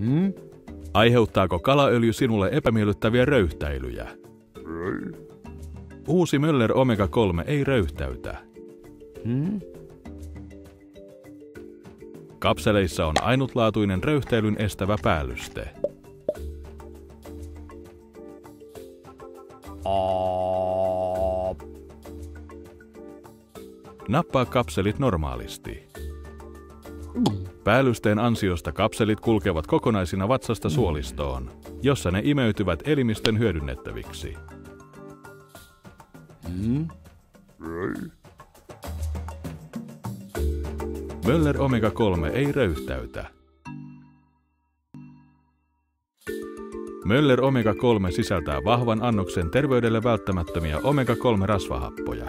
Hmm? Aiheuttaako kalaöljy sinulle epämiellyttäviä röyhtäilyjä? Uusi Möller Omega 3 ei röyhtäytä. Hmm? Kapseleissa on ainutlaatuinen röyhtäilyn estävä päällyste. Aa, Nappaa kapselit normaalisti. Päällysteen ansiosta kapselit kulkevat kokonaisina vatsasta suolistoon, jossa ne imeytyvät elimistön hyödynnettäviksi. hmm? Möller Omega 3 ei röyhtäytä. Möller Omega 3 sisältää vahvan annoksen terveydelle välttämättömiä omega 3 rasvahappoja.